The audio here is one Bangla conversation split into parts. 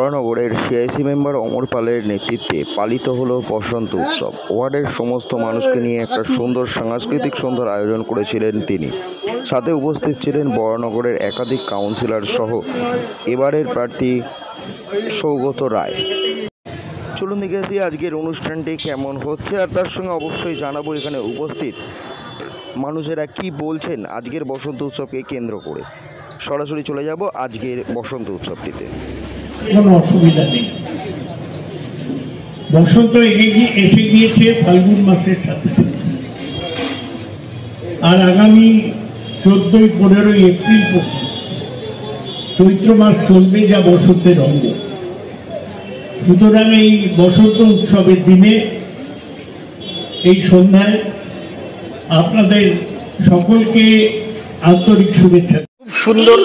বরানগরের সিআইসি মেম্বার অমর পালের নেতৃত্বে পালিত হলো বসন্ত উৎসব। ওয়ার্ডের সমস্ত মানুষকে নিয়ে একটা সুন্দর সাংস্কৃতিক সন্ধ্যার আয়োজন করেছিলেন তিনি। সাথে উপস্থিত ছিলেন বরানগরের একাধিক কাউন্সিলর সহ এবারের প্রার্থী সৌগত রায়। চলুন দেখে আসি আজকের অনুষ্ঠানটি কেমন হচ্ছে, আর তার সঙ্গে অবশ্যই জানাব এখানে উপস্থিত মানুষেরা কি বলছেন আজকের বসন্ত উৎসবকে কেন্দ্র করে। সরাসরি চলে যাব আজকের বসন্ত উৎসবটিতে। কোনো অসুবিধা নেই। বসন্ত এগে গিয়ে এসে গিয়েছে ফাল্গুন মাসের সাথে। আর আগামী চোদ্দই, পনেরোই এপ্রিল পর্যন্ত চৈত্র মাস চলবে যা বসন্তের অঙ্গ। সুতরাং এই বসন্ত উৎসবের দিনে এই সন্ধ্যায় আপনাদের সকলকে আন্তরিক শুভেচ্ছা। সুন্দর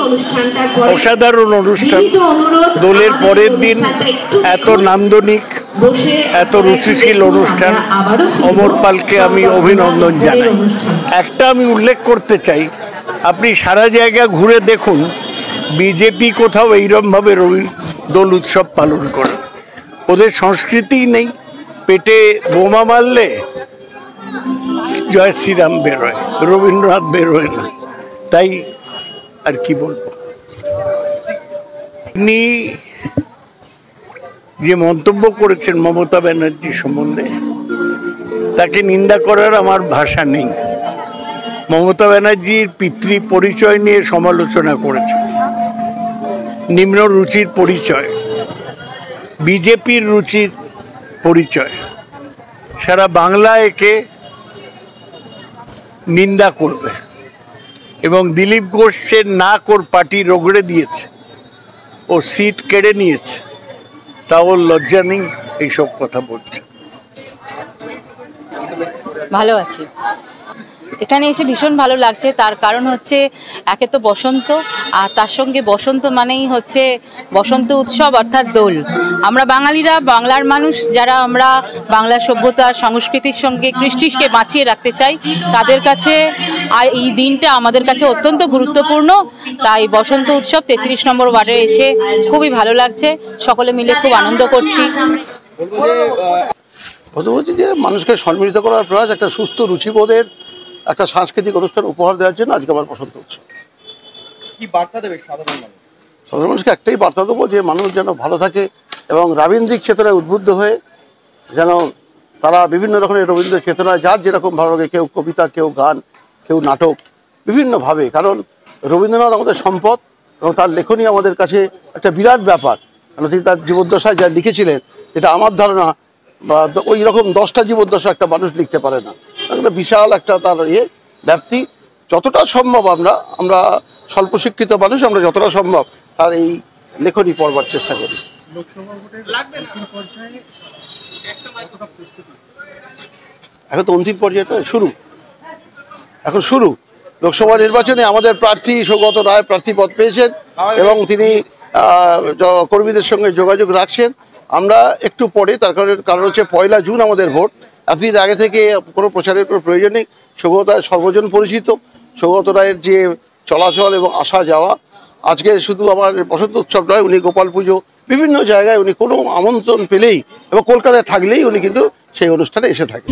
অসাধারণ অনুষ্ঠান। দোলের পরের দিন এত নান্দনিক এত রুচিশীল অনুষ্ঠান। অমর পালকে আমি অভিনন্দন জানাই। একটা আমি উল্লেখ করতে চাই আপনি সারা জায়গা ঘুরে দেখুন বিজেপি কোথাও এইরমভাবে রবি দোল উৎসব পালন করে। ওদের সংস্কৃতিই নেই পেটে বোমা মারলে জয় শ্রীরাম বেরোয় রবীন্দ্রনাথ বেরোয় না। তাই আর কি বলব? তিনি যে মন্তব্য করেছেন মমতা ব্যানার্জি সম্বন্ধে, তাকে নিন্দা করার আমার ভাষা নেই। মমতা ব্যানার্জির পিতৃ পরিচয় নিয়ে সমালোচনা করেছে নিম্ন রুচির পরিচয়, বিজেপির রুচির পরিচয়, সারা বাংলা একে নিন্দা করবে। এবং দিলীপ ঘোষের নাক ওর পার্টি রগড়ে দিয়েছে ও সিট কেড়ে নিয়েছে। তা ওর লজ্জা নেই, এইসব কথা বলছে। ভালো আছি। এখানে এসে ভীষণ ভালো লাগছে। তার কারণ হচ্ছে একে তো বসন্ত, আর তার সঙ্গে বসন্ত মানেই হচ্ছে বসন্ত উৎসব অর্থাৎ দোল। আমরা বাঙালিরা, বাংলার মানুষ যারা আমরা বাংলা সভ্যতা, সংস্কৃতির সঙ্গে কৃষ্টিকে বাঁচিয়ে রাখতে চাই, তাদের কাছে এই দিনটা আমাদের কাছে অত্যন্ত গুরুত্বপূর্ণ। তাই বসন্ত উৎসব তেত্রিশ নম্বর ওয়ার্ডে এসে খুবই ভালো লাগছে। সকলে মিলে খুব আনন্দ করছি। যে, মানুষকে সম্মিলিত করার প্রয়াস একটা সুস্থ রুচিবোধের একটা সাংস্কৃতিক অনুষ্ঠান উপহার দেওয়ার জন্য আজকে আমার বসন্ত উৎসব। কি বার্তা দেবে সাধারণ মানুষ? সাধারণ মানুষকে একটাই বার্তা দেবো যে মানুষ যেন ভালো থাকে এবং রাবীন্দ্রিক চেতনায় উদ্বুদ্ধ হয়ে যেন তারা বিভিন্ন রকমের রবীন্দ্র চেতনায় যার যেরকম ভালো লাগে কেউ কবিতা কেউ গান কেউ নাটক বিভিন্নভাবে। কারণ রবীন্দ্রনাথ আমাদের সম্পদ এবং তার লেখনী আমাদের কাছে একটা বিরাট ব্যাপার। কারণ তিনি তার জীবদ্দশায় যা লিখেছিলেন এটা আমার ধারণা বা ওই রকম দশটা জীবদ্দশা একটা মানুষ লিখতে পারে না। একটা বিশাল একটা তার ইয়ে ব্যাপ্তি। যতটা সম্ভব আমরা আমরা স্বল্প শিক্ষিত মানুষ আমরা যতটা সম্ভব তার এই লেখনী পড়বার চেষ্টা করি। এখন তো অন্তিম পর্যায়টা শুরু। এখন শুরু। লোকসভা নির্বাচনে আমাদের প্রার্থী সৌগত রায় প্রার্থী পদ পেয়েছেন এবং তিনি আহ, কর্মীদের সঙ্গে যোগাযোগ রাখছেন। আমরা একটু পরে, তার কারণ কারণ হচ্ছে পয়লা জুন আমাদের ভোট। এতদিন আগে থেকে কোনো প্রচারের কোনো প্রয়োজন নেই। সৌগত সর্বজন পরিচিত। সৌগত রায়ের যে চলাচল এবং আসা যাওয়া, আজকে শুধু আমার বসন্ত উৎসব নয়, উনি গোপাল পুজো, বিভিন্ন জায়গায় উনি কোনো আমন্ত্রণ পেলেই এবং কলকাতায় থাকলেই উনি কিন্তু সেই অনুষ্ঠানে এসে থাকেন।